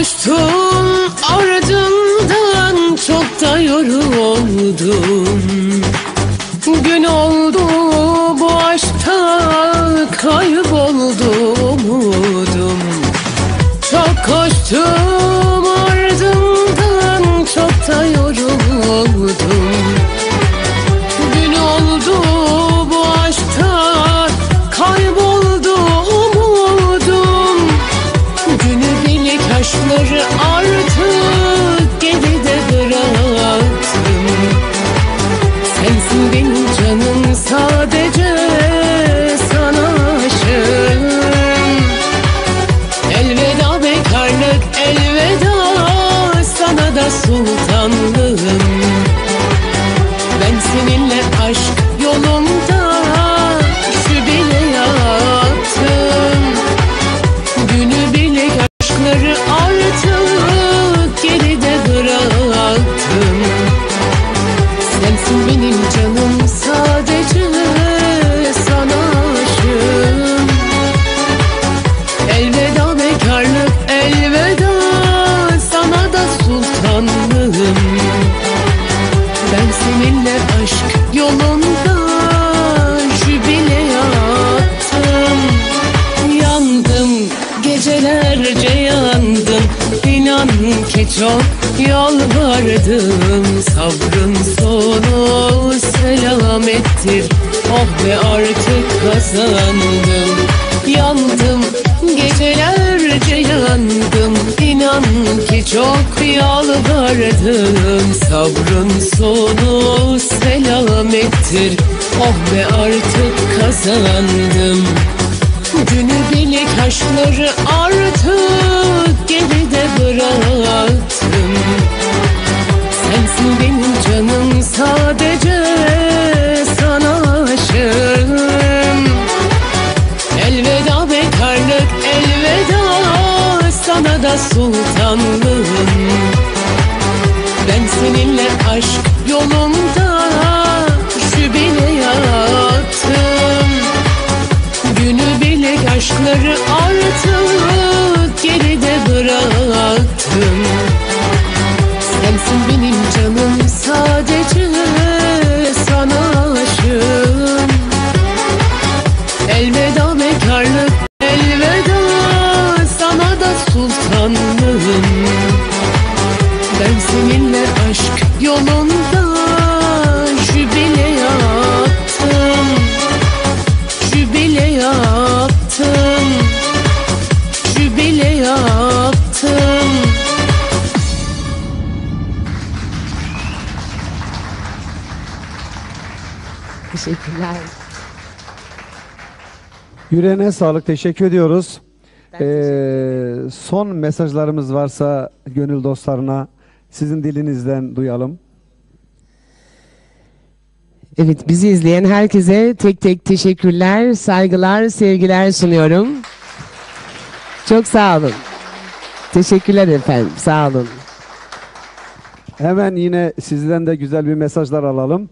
Koştum ardından çok da yoruldum. Gün oldu bu aşkta kayboldu umudum. Çok koştum Artık geride bıraktım. Sensin benim canım sadece gecelerce yandım. İnan ki çok yalvardım. Sabrın sonu selamettir Oh be artık kazandım. Yandım gecelerce yandım. İnan ki çok yalvardım. Sabrın sonu selamettir Oh be artık kazandım Günübirlik aşkları artık geride bıraktım. Sensin benim canım sadece sana aşığım. Elveda bekarlık elveda sana da sultanlığım. Ben seninle aşk yolunda Elveda bekarlık elveda sana da sultanlığım Ben seninle aşk yolunda jübile yaptım Jübile yaptım Jübile yaptım Teşekkürler. Yüreğine sağlık. Teşekkür ediyoruz. Ee, son mesajlarımız varsa gönül dostlarına sizin dilinizden duyalım. Evet bizi izleyen herkese tek tek teşekkürler, saygılar, sevgiler sunuyorum. Çok sağ olun. Teşekkürler efendim. Sağ olun. Hemen yine sizden de güzel bir mesajlar alalım.